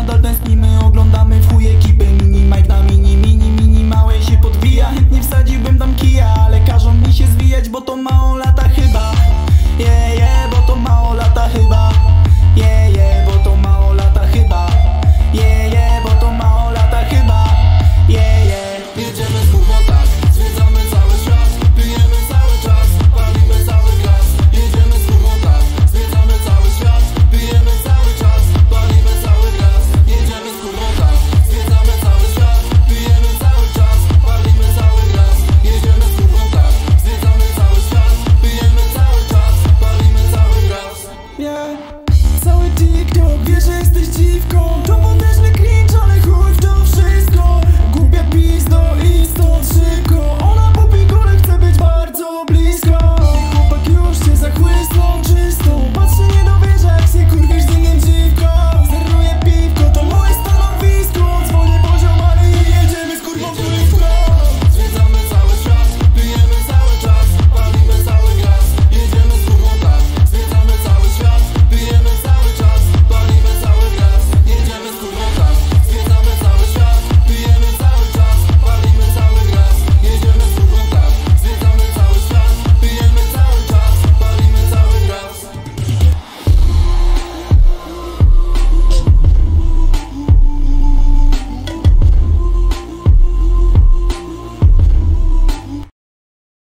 no dolben keep going.